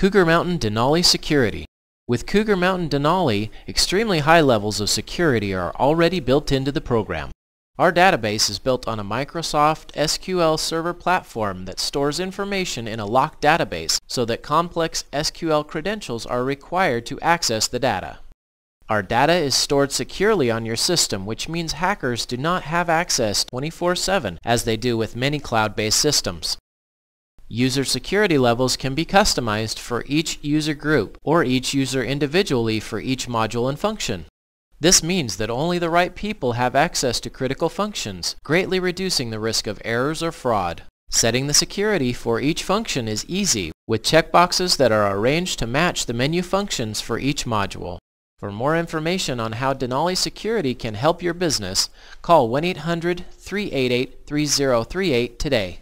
Cougar Mountain Denali Security. With Cougar Mountain Denali, extremely high levels of security are already built into the program. Our database is built on a Microsoft SQL Server platform that stores information in a locked database so that complex SQL credentials are required to access the data. Our data is stored securely on your system, which means hackers do not have access 24-7 as they do with many cloud-based systems. User security levels can be customized for each user group or each user individually for each module and function. This means that only the right people have access to critical functions, greatly reducing the risk of errors or fraud. Setting the security for each function is easy, with checkboxes that are arranged to match the menu functions for each module. For more information on how Denali Security can help your business, call 1-800-388-3038 today.